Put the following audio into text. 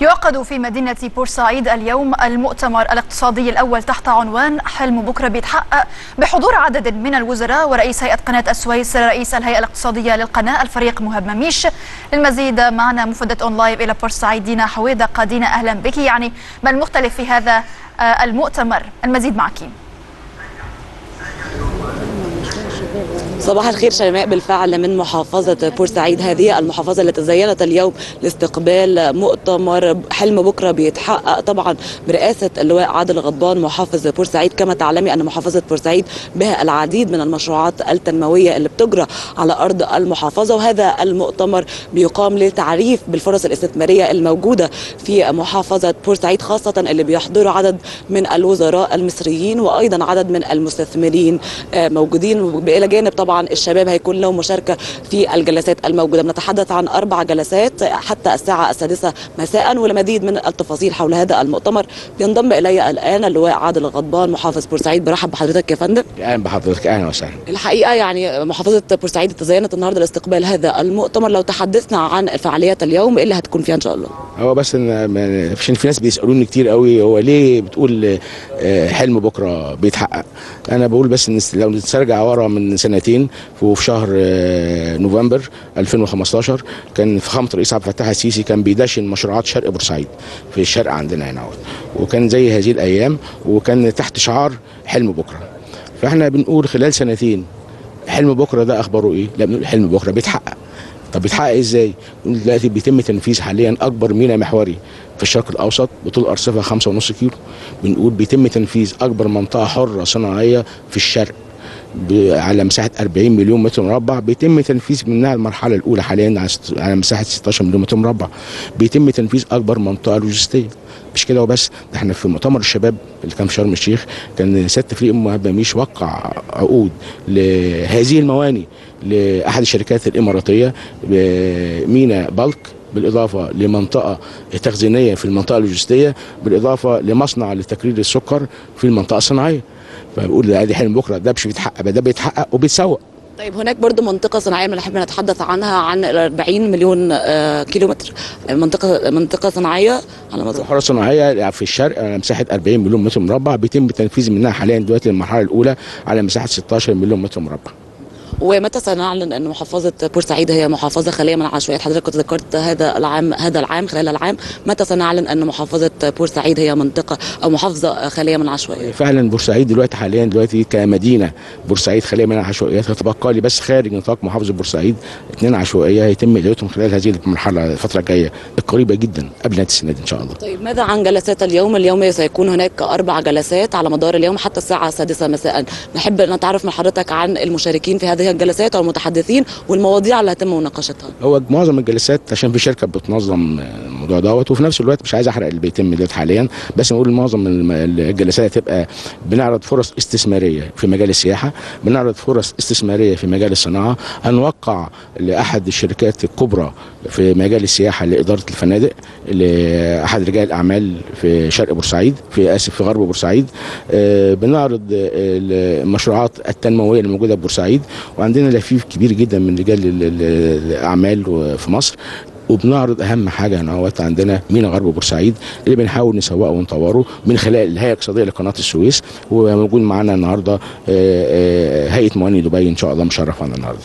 يعقد في مدينة بورسعيد اليوم المؤتمر الاقتصادي الأول تحت عنوان حلم بكرة بيتحقق بحضور عدد من الوزراء ورئيس هيئة قناة السويس رئيس الهيئة الاقتصادية للقناة الفريق مهاب مميش. للمزيد معنا مفدة أون لايف إلى بورسعيد دينا حويدة دينا أهلا بك. يعني ما المختلف في هذا المؤتمر؟ المزيد معك. صباح الخير شيماء بالفعل من محافظة بورسعيد. هذه المحافظة التي تزينت اليوم لاستقبال مؤتمر حلم بكرة بيتحقق طبعا برئاسة اللواء عادل غضبان محافظ بورسعيد. كما تعلمي أن محافظة بورسعيد بها العديد من المشروعات التنموية اللي بتجرى على أرض المحافظة وهذا المؤتمر بيقام للتعريف بالفرص الاستثمارية الموجودة في محافظة بورسعيد خاصة اللي بيحضروا عدد من الوزراء المصريين وأيضا عدد من المستثمرين موجودين. إلى جانب طبعا الشباب هيكون لهم مشاركة في الجلسات الموجودة. بنتحدث عن أربع جلسات حتى الساعة السادسة مساء ولمزيد من التفاصيل حول هذا المؤتمر بينضم إلي الآن اللواء عادل غضبان محافظ بورسعيد. برحب بحضرتك يا فندم. أهلا بحضرتك. أهلا وسهلا. الحقيقة يعني محافظة بورسعيد تزينت النهارده لاستقبال هذا المؤتمر. لو تحدثنا عن فعاليات اليوم إيه اللي هتكون فيها إن شاء الله؟ هو بس عشان في ناس بيسألوني كتير قوي هو ليه بتقول حلم بكرة بيتحقق؟ أنا بقول بس إن لو نسترجع ورا من سنتين وفي شهر نوفمبر 2015 كان فخامة الرئيس عبد الفتاح السيسي كان بيدشن مشروعات شرق بورسعيد في الشرق عندنا هنا. وكان زي هذه الأيام وكان تحت شعار حلم بكرة. فإحنا بنقول خلال سنتين حلم بكرة ده أخباره إيه؟ لا بنقول حلم بكرة بيتحقق. طب بيتحقق إزاي؟ دلوقتي بيتم تنفيذ حاليا أكبر ميناء محوري في الشرق الأوسط بطول أرصفة 5.5 كيلو. بنقول بيتم تنفيذ أكبر منطقة حرة صناعية في الشرق. على مساحة 40 مليون متر مربع. بيتم تنفيذ منها المرحلة الأولى حاليا على مساحة 16 مليون متر مربع. بيتم تنفيذ أكبر منطقة لوجستية. مش كده وبس ده إحنا في مؤتمر الشباب اللي كان في شرم الشيخ كان سياده مهاب مميش وقع عقود لهذه المواني لأحد الشركات الإماراتية مينا بالك بالإضافة لمنطقة تخزينية في المنطقة اللوجستية بالإضافة لمصنع لتكرير السكر في المنطقة الصناعية. فبقول ده حلم بكرة ده مش بيتحقق ده بيتحقق وبيتسوق. طيب هناك برضو منطقة صناعية بنحب نتحدث عنها عن 40 مليون كيلومتر منطقة منطقة صناعية على مدار حرة صناعية في الشرق على مساحة 40 مليون متر مربع بيتم تنفيذ منها حاليا دلوقتي المرحلة الأولى على مساحة 16 مليون متر مربع. ومتى سنعلن أن محافظة بورسعيد هي محافظة خالية من العشوائيات حضرتك كنت ذكرت هذا العام هذا العام خلال العام. متى سنعلن أن محافظة بورسعيد هي منطقة أو محافظة خالية من العشوائيات فعلا بورسعيد دلوقتي حاليا دلوقتي كمدينة بورسعيد خالية من العشوائيات هتبقى لي بس خارج نطاق محافظة بورسعيد اثنين عشوائية هيتم إدارتهم خلال هذه المرحلة الفترة الجاية القريبة جدا قبل نهاية السنة إن شاء الله. طيب ماذا عن جلسات اليوم؟ اليوم سيكون هناك أربع جلسات على مدار اليوم حتى الساعة السادسة مساء. نحب نتعرف من حضرتك عن المشاركين في هذه الجلسات والمتحدثين المتحدثين والمواضيع اللي هيتم مناقشتها. هو معظم الجلسات عشان في شركة بتنظم الموضوع دوت. وفي نفس الوقت مش عايز أحرق اللي بيتم دلوقتي حاليا بس نقول معظم الجلسات هتبقى بنعرض فرص استثمارية في مجال السياحة بنعرض فرص استثمارية في مجال الصناعة. هنوقع لأحد الشركات الكبرى في مجال السياحة لإدارة الفنادق لأحد رجال الأعمال في شرق بورسعيد في آسف في غرب بورسعيد. بنعرض المشروعات التنموية اللي موجوده في بورسعيد. وعندنا لفيف كبير جدا من رجال الأعمال في مصر. وبنعرض أهم حاجة هنا عندنا مينا غرب بورسعيد اللي بنحاول نسوقه ونطوره من خلال الهيئة الاقتصادية لقناة السويس وموجود معانا النهارده هيئة مواني دبي إن شاء الله مشرف معانا النهارده.